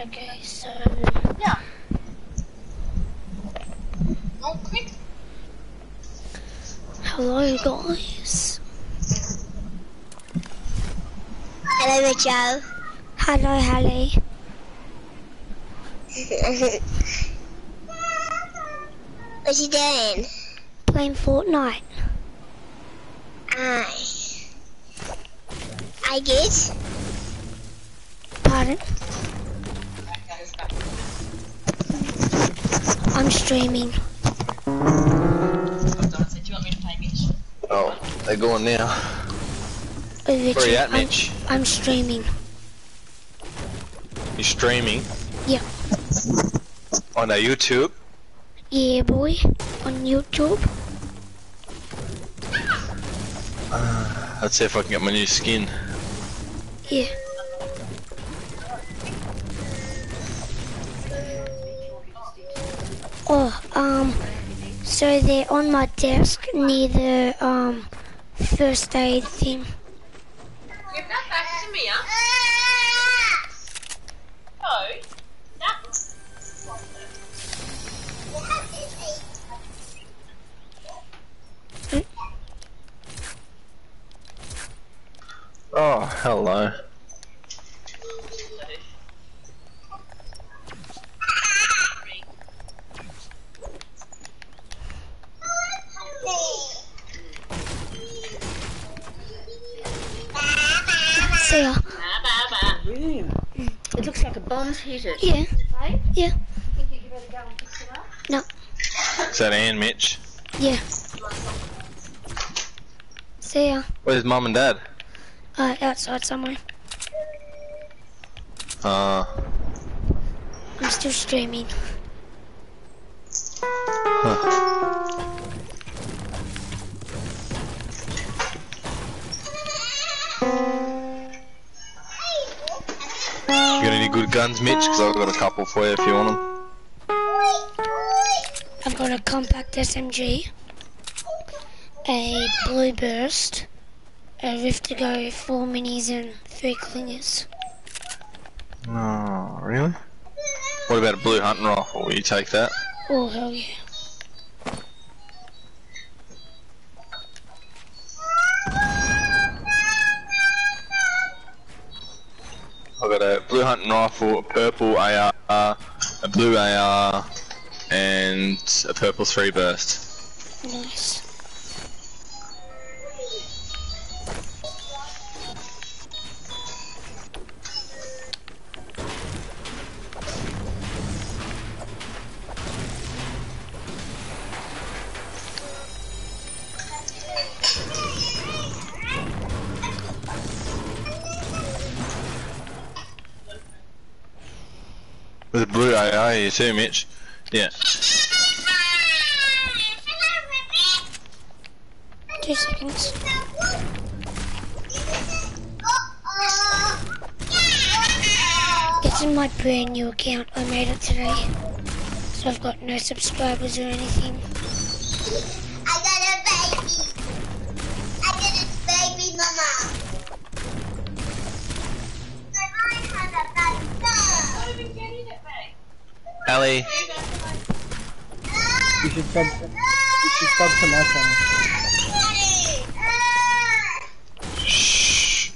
Okay, so Yeah. Quick. hello guys. Hello, Joe. Hello, Hallie. What's he doing? Playing Fortnite. Aye. I guess. Pardon? Play streaming. Oh, they're going now. Where to- you at, I'm- I'm streaming. You streaming Yeah. on a YouTube? Yeah, boy. On YouTube. Uh, Let's see if I can get my new skin. Yeah. Oh, um, so they're on my desk near the, um, first aid thing. Give that back to me, huh? Oh, that. Oh, hello. Room. It looks like a bomb's hit it. Yeah. Yeah. No. Is that Ann, Mitch? Yeah. See ya. Where's mum and dad? Uh, outside somewhere. Uh, I'm still streaming. you got any good guns, Mitch? Because I've got a couple for you if you want them. I've got a compact SMG, a blue burst, a rift to go, four minis and three clingers. Oh, really? What about a blue hunting rifle? Will you take that? Oh hell yeah. Rifle, a purple AR, a blue AR, and a purple three burst. Nice. Too, Mitch. Yeah. Two seconds. It's in my brand new account. I made it today. So I've got no subscribers or anything. I got a baby. I got a baby, mama. I had a baby. Ali, You should sub. You should sub to my channel. shh.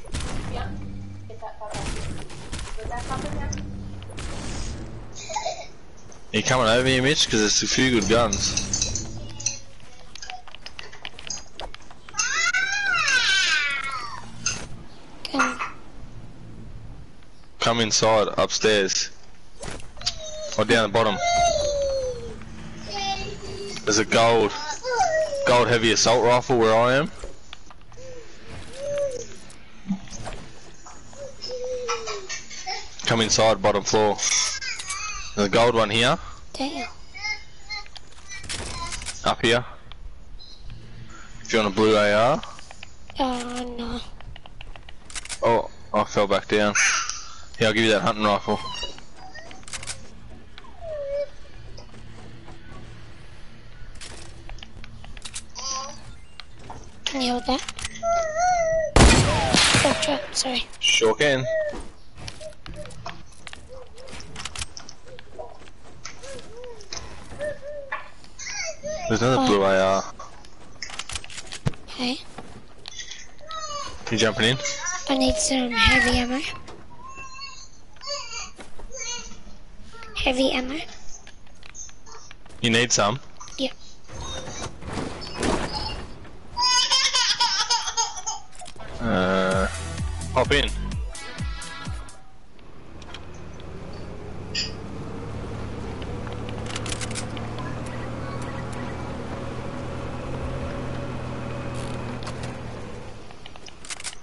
Are you coming over here, Mitch? Because there's a few good guns. Come. Come inside, upstairs. Or down the bottom. There's a gold, gold heavy assault rifle where I am. Come inside, bottom floor. There's a gold one here, Damn. up here. If you want a blue AR. Oh no. Oh, I fell back down. Here, I'll give you that hunting rifle. Can you hold that? Oh sorry. Sure can. There's another oh. blue IR. Okay. You jumping in? I need some heavy ammo. Heavy ammo. You need some? Hop in.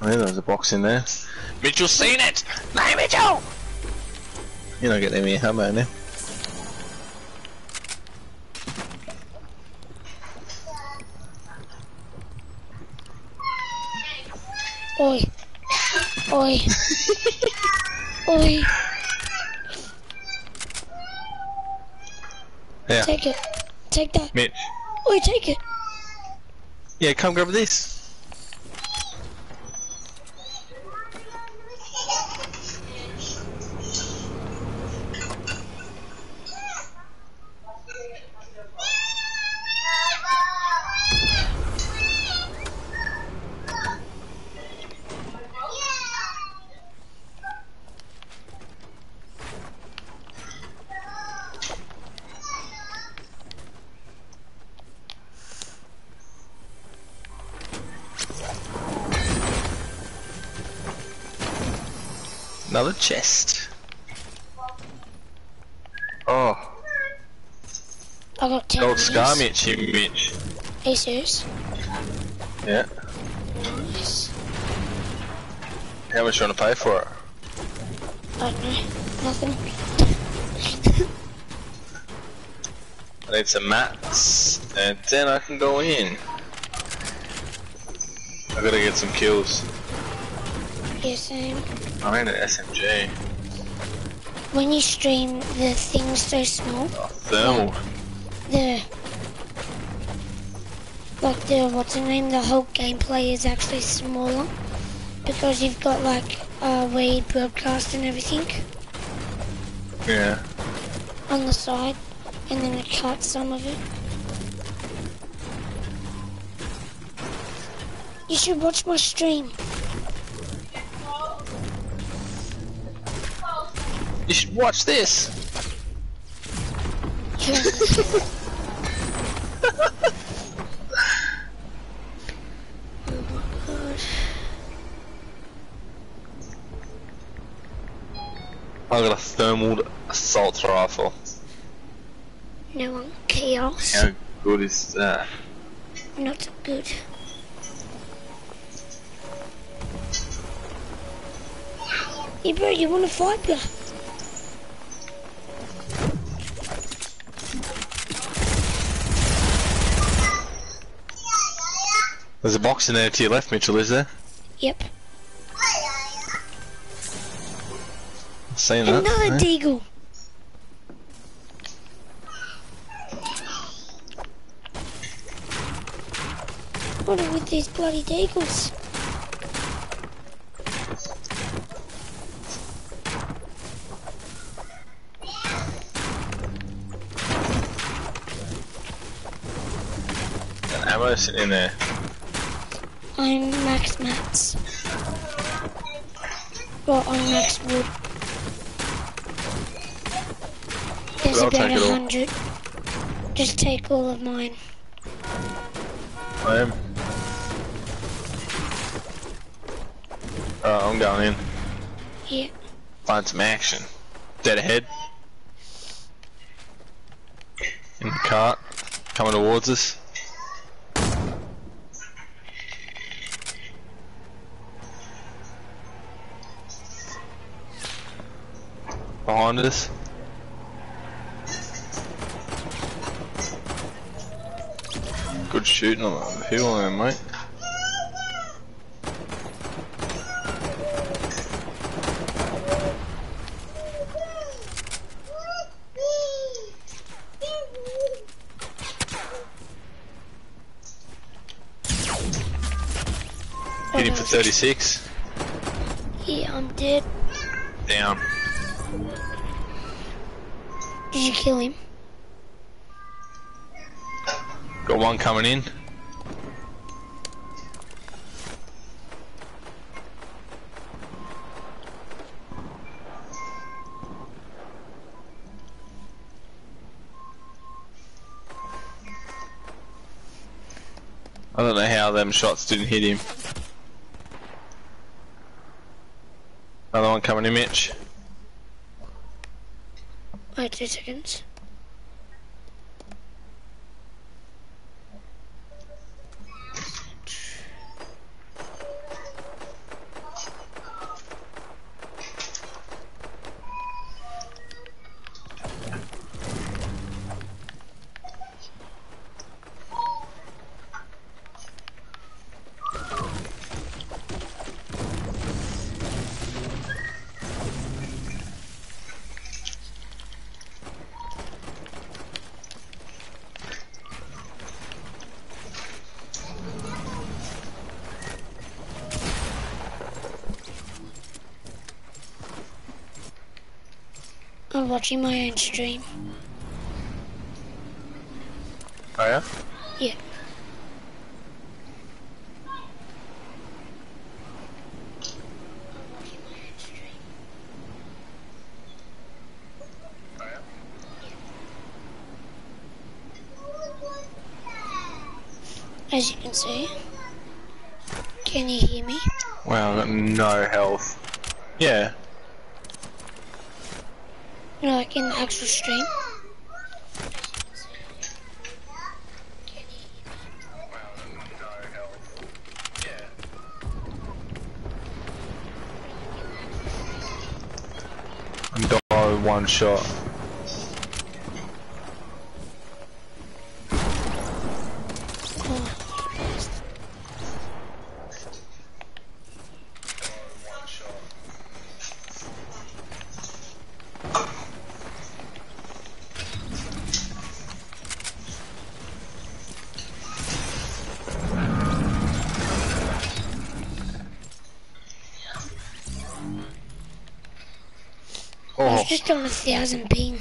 I think there's a box in there. Mitchell's seen it! No, Mitchell! You're not getting me a hammer now. Oi. Oi. Oi. Yeah, Take it. Take that. Mitch. Oi, take it. Yeah, come grab this. Another chest. Oh, I got 10 gold of scar these. Mitch, you Mitch. Are you serious? Yeah. Yes. How much you want to pay for it? I don't know. Nothing. I need some mats, and then I can go in. I gotta get some kills. Yeah, same. I need an SMG. When you stream, the thing's so small. Oh, thermal. The like the what's the name? The whole gameplay is actually smaller because you've got like uh, where you broadcast and everything Yeah. on the side, and then it cuts some of it. You should watch my stream. You should watch this. oh. I got a thermal assault rifle. No one chaos. How good is that? Not so good. Hey bro, you wanna fight bro? There's a box in there to your left, Mitchell, is there? Yep. Seen that. Another eh? deagle. What are with these bloody deagles? And ammo sitting in there. I'm max mats. Well, I'm max wood. There's I'll about a hundred. Just take all of mine. I am. Alright, I'm going in. Yeah. Find some action. Dead ahead. In the cart. Coming towards us. Behind us. Good shooting on the hill on him, mate. Hit him for 36. Yeah, I'm dead. Down. Did you kill him? Got one coming in. I don't know how them shots didn't hit him. Another one coming in, Mitch. Two seconds. I'm watching my own stream. Oh yeah? Yeah. As you can see. Can you hear me? Wow, no health. Yeah. The stream? I'm with one shot. Thousand ping.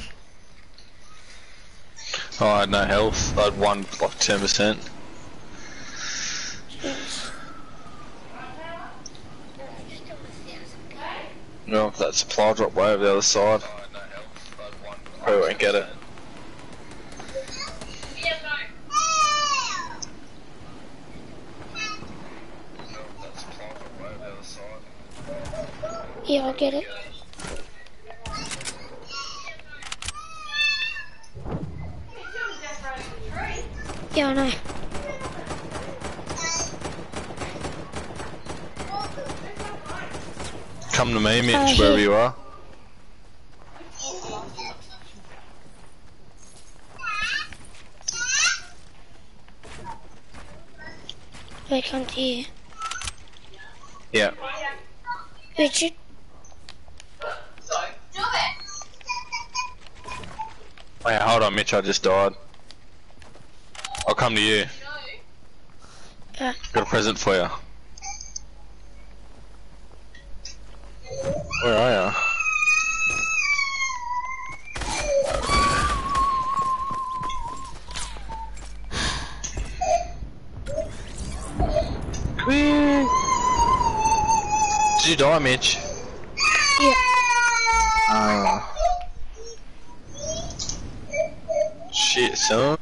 oh, I had no health. I had one, like 10%. No, that supply drop way over the other side. Probably won't get it. Yeah, I'll get it. Yeah, I know. Come to me, Mitch, Uh, wherever you are. Wait, come to you. Yeah. Richard, Oh, yeah, hold on, Mitch, I just died. I'll come to you. Uh. Got a present for you. Where are you? Did you die, Mitch? yeah. Oh. Shit, son.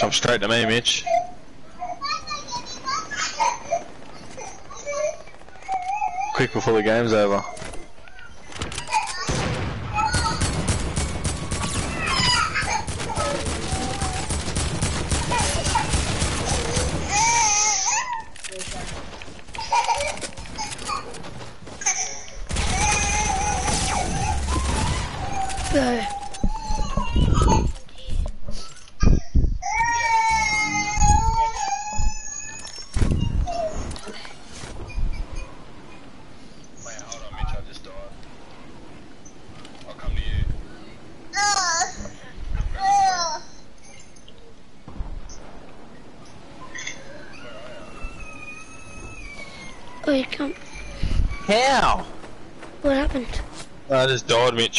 Come straight to me, Mitch. Quick before the game's over.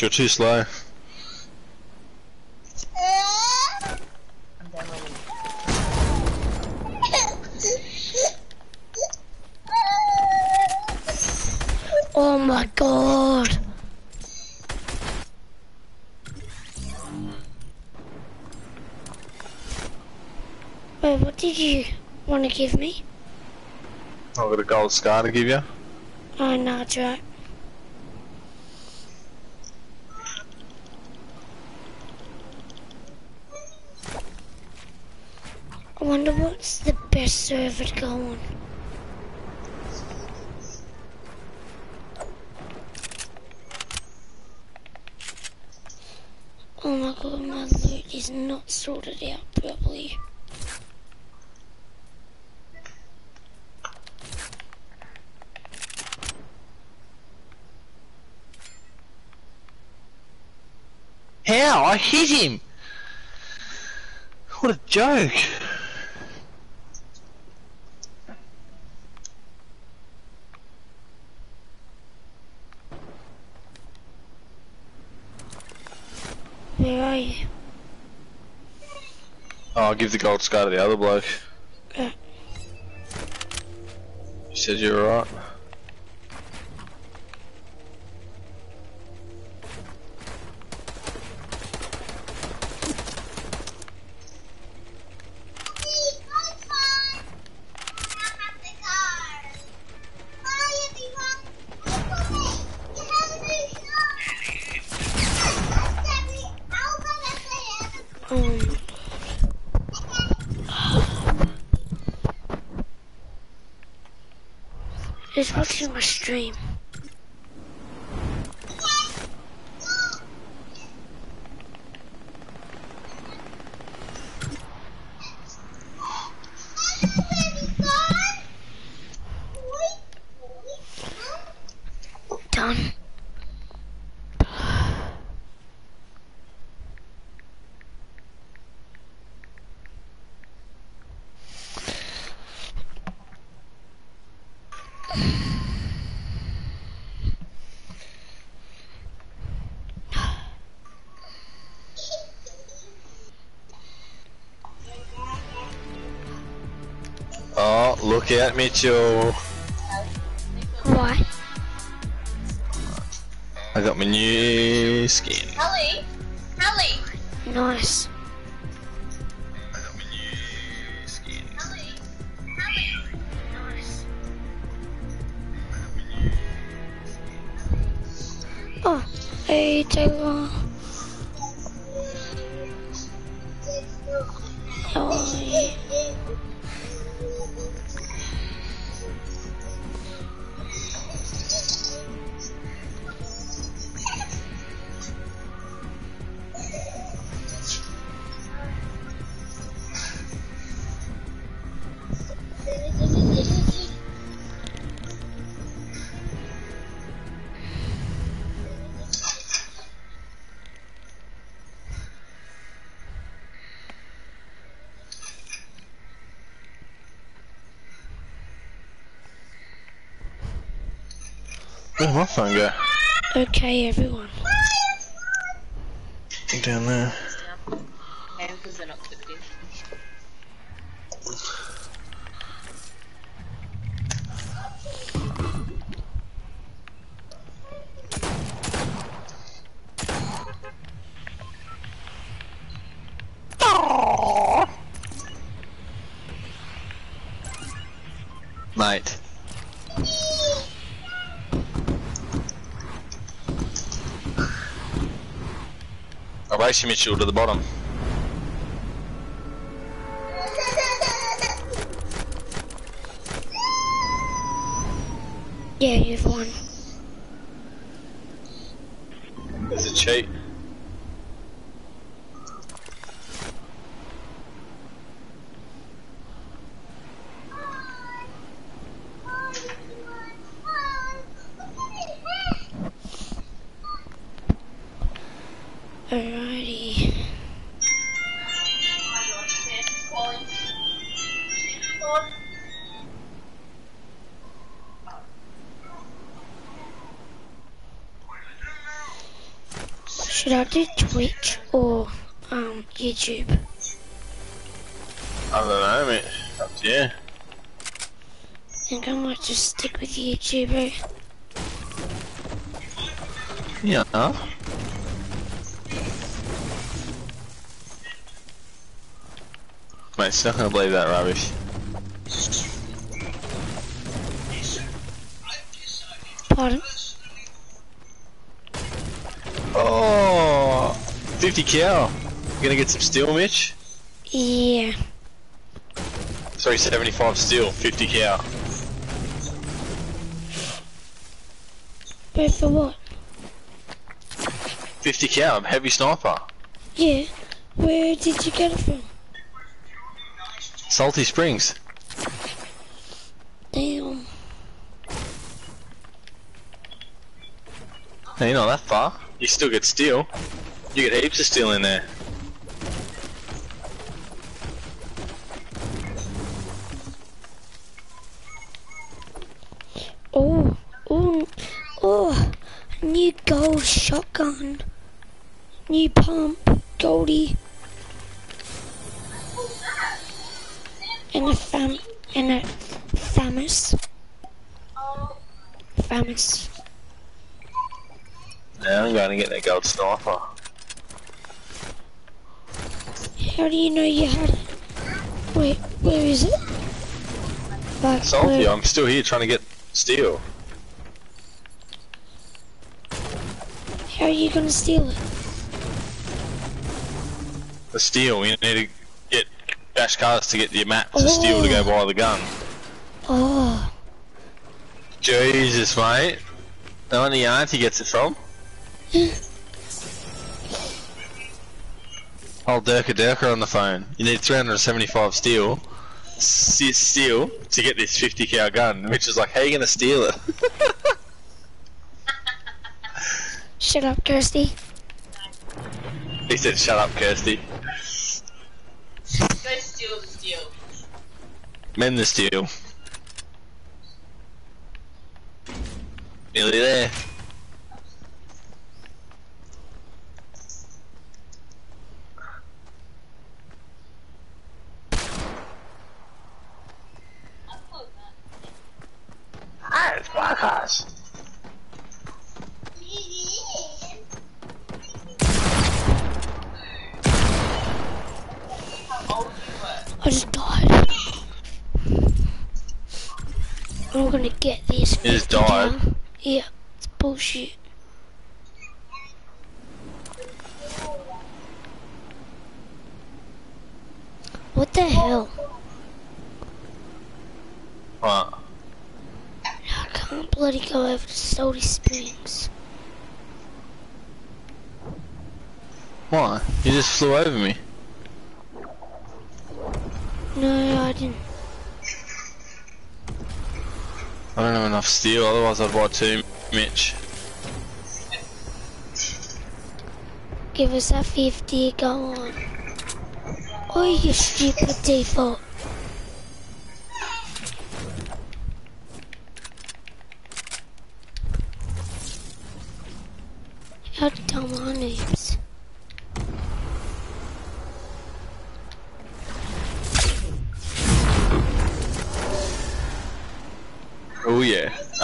You're too slow. Oh my god. Wait, what did you want to give me? I've got a gold scar to give you. Oh, no, it's right. Wonder what's the best server to go on. Oh my god, my loot is not sorted out properly. How? I hit him! What a joke! Where are you? Oh, I'll give the gold scar to the other bloke. Uh. You said you were right. Who's watching my stream? Done. Look out, Mitchell. Why? I got my new skin. Hallie, Hallie, Nice. I got my new skin. Hallie, Hallie. Nice. Oh, hey Taylor. How are you? Where'd my phone go? Okay, everyone. Down there. And because they're not clipped in. Mate. You, Mitchell, to the bottom. Yeah, you've won. It's a cheat. Twitch or um YouTube? I don't know, mate. Up to you. I think I might just stick with YouTube. eh? Yeah. Mate, still not gonna believe that rubbish. 50 cal. You gonna get some steel, Mitch? Yeah. Sorry, 75 steel, 50 cal. But for what? 50 cal. heavy sniper. Yeah. Where did you get it from? Salty Springs. Damn. No, you're not that far. You still get steel. You get heaps of steel in there. Oh, oh, oh, new gold shotgun. New pump, Goldie. And a fam, and a famous. Famous. Now I'm going to get that gold sniper. How do you know you had it? Wait, where is it? Like, Salty, where- I'm still here trying to get steel. how are you gonna steal it? The steel, you need to get dash cards to get your maps of steel to go oh. buy the gun. Oh, Jesus, mate. The auntie gets it from? Old Durka Durka on the phone. You need 375 steel, s- steel to get this 50 cal gun, which is like, how are you gonna steal it? shut up, Kirsty. he said, shut up, Kirsty. Go steal the steel. Mend the steel. Nearly there. Ah, it's Marcus. I just died. I'm gonna get this. You just 50 died? down. Yeah, it's bullshit. What the hell? What? I can't bloody go over to Salty Springs. What? You just flew over me. No, I didn't. I don't have enough steel, otherwise I'd buy two, Mitch. Give us that 50, go on. Oh, you stupid default.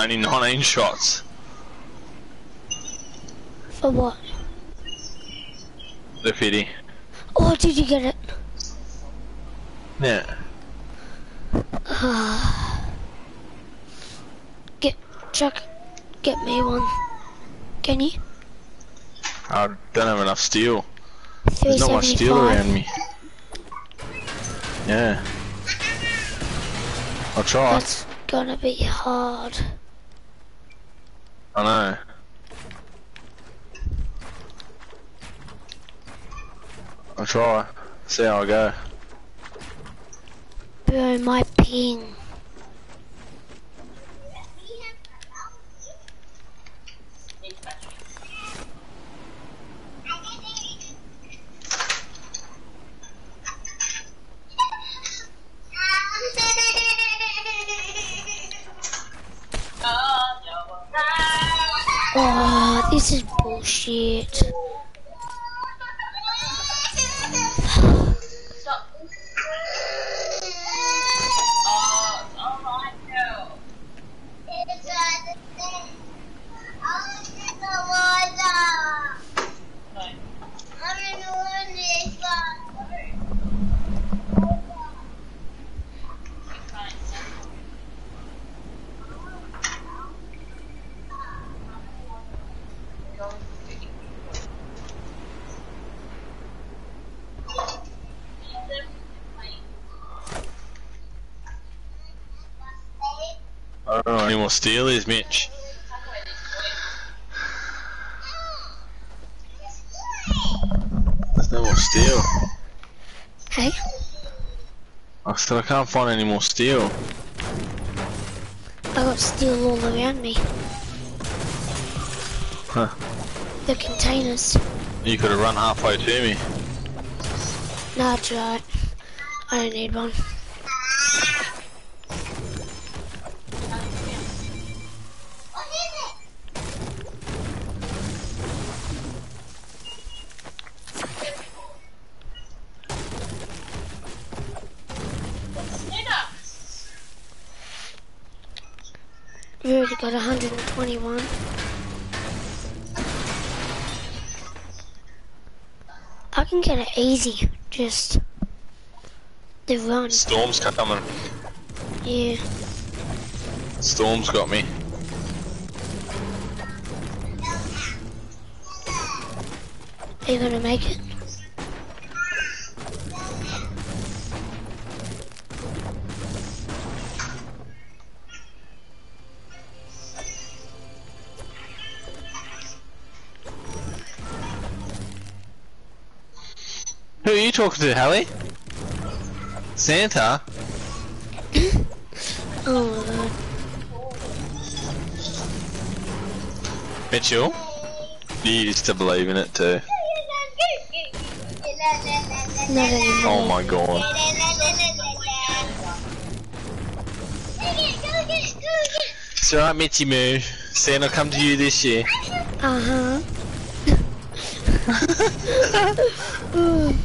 Only 19 shots. For what? The pity. Oh, did you get it? Yeah. Get, Chuck, get me one. Can you? I don't have enough steel. There's not much steel around me. Yeah. I'll try. That's gonna be hard. I know. I'll try. See how I go. Bro, my ping. This is bullshit. Know any Mitch. There's no more steel. Hey? I said I can't find any more steel. I got steel all around me. Huh. The containers. You could have run halfway to me. Nah, it's right. I don't need one. What is it? We already got 121. I can get it easy. Just the run. Storm's coming. Yeah. Storm's got me. Are you gonna make it? Talking to, Hallie? Santa? Oh my god. Mitchell? You used to believe in it too. Oh my god. It's alright, Mitchy Moo. Santa come to you this year. Uh huh.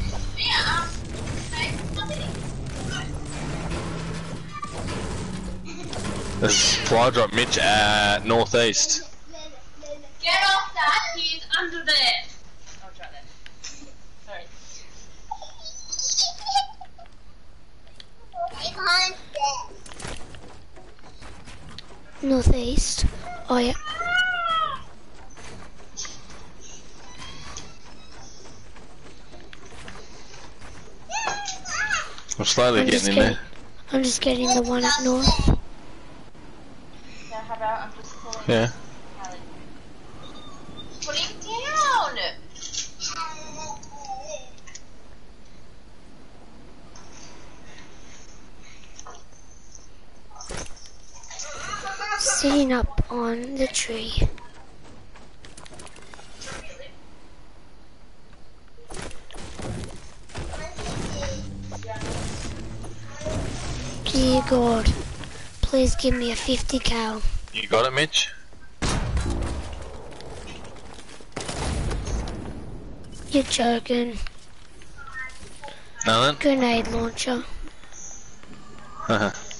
There's supply drop Mitch uh, at northeast. Get off that. He's under there. I'll try that. Sorry. Northeast. Oh yeah. I'm slowly I'm getting in getting, there. I'm just getting the one up north. Now, how about I'm just calling Yeah. Hallie. Put him down. Sitting up on the tree. Dear God, please give me a 50 cal. You got it, Mitch? You're joking. Nothing? Grenade launcher.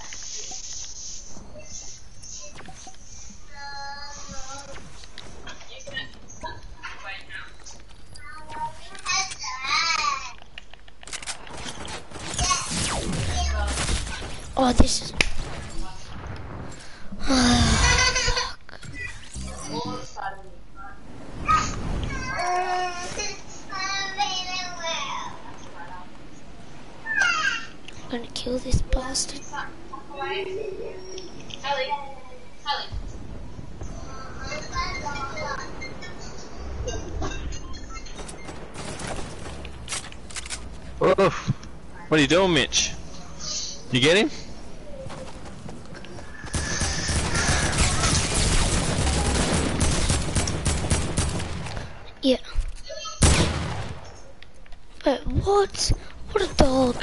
Mitch? You get him? Yeah. But what? What a dog.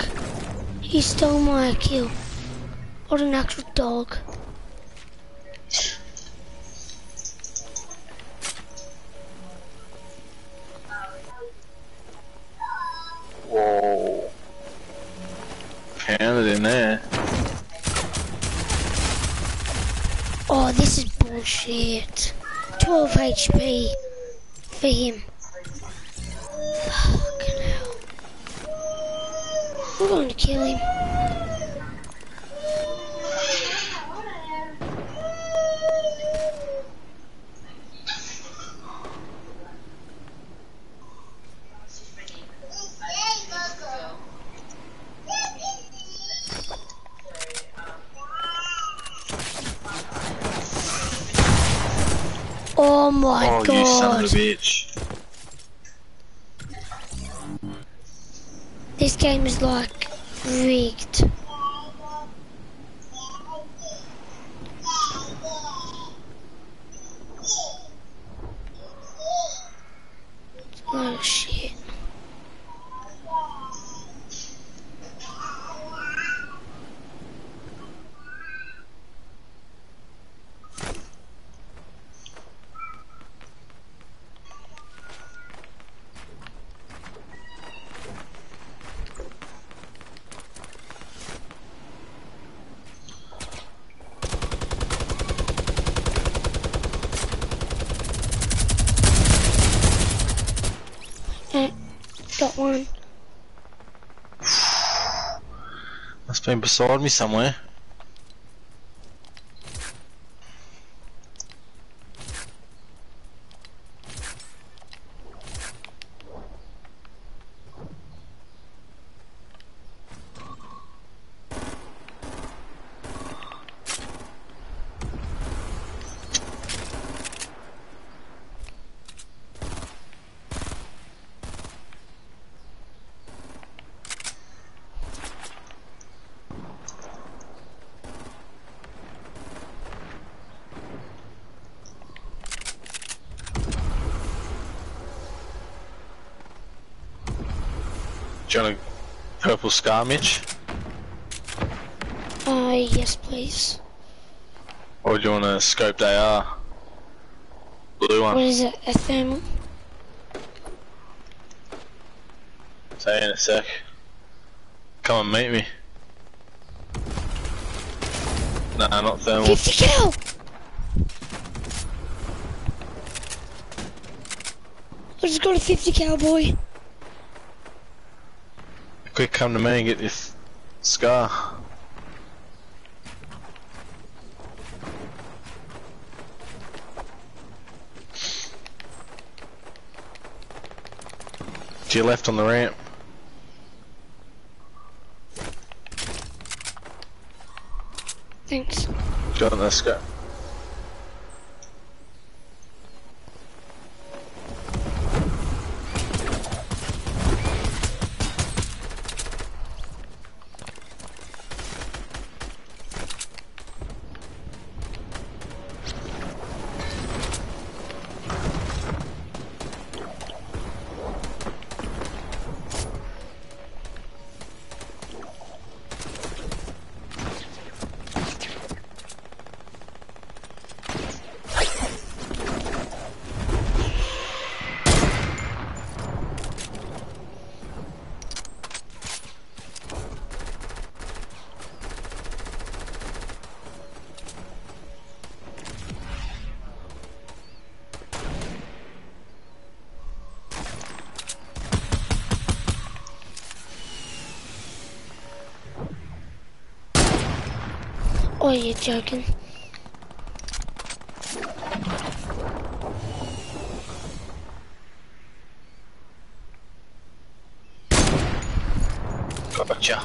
He stole my kill. What an actual dog. Rigged. Oh shit. Eh, got one. Been beside me somewhere. Do you want a purple scar, Mitch? Uh, yes please. Or do you want a scoped AR? Blue What one. is it, a thermal? Say in a sec. Come and meet me. Nah, not thermal. 50 cal! I just got a 50 cal boy. Quick, come to me and get this scar. To your left on the ramp. Thanks. Got that scar. Oh, you're joking. Gotcha.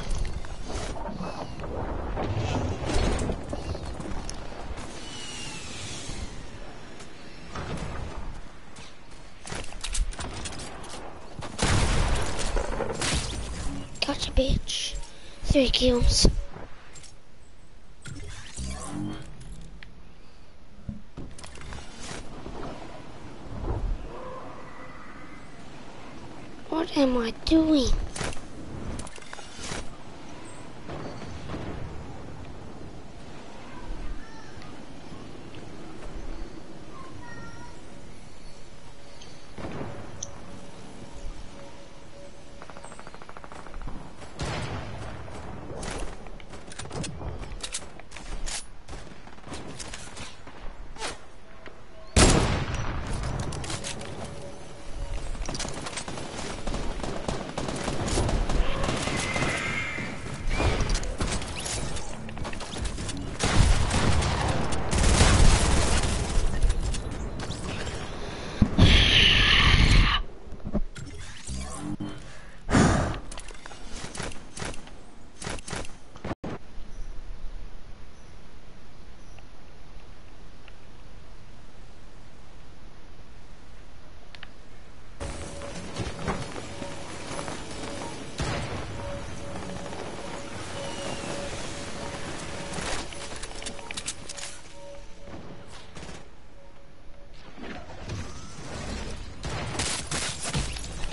Gotcha, bitch. Three kills.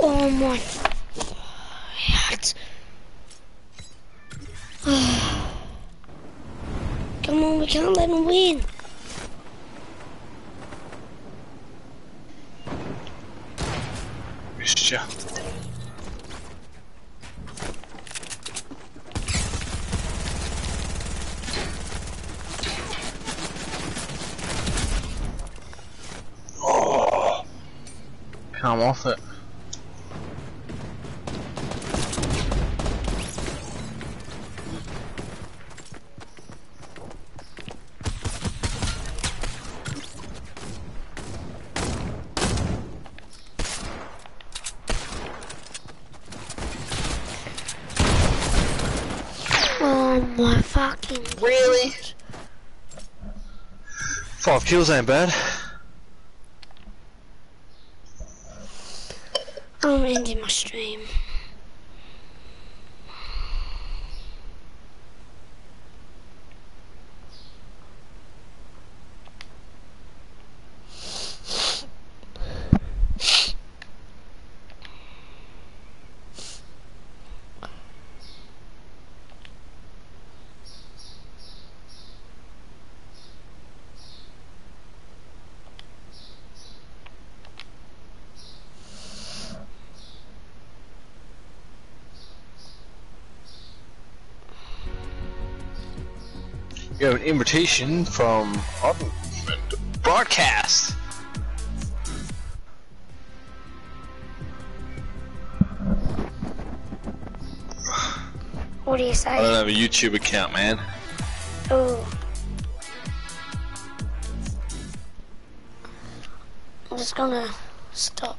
Oh my. What? Come on, we can't let him win. Missed ya. Oh, come off it. Oh my fucking. Really? Five kills ain't bad. I'm ending my stream. You have an invitation from broadcast. What do you say? I don't have a YouTube account, man. Oh. I'm just gonna stop.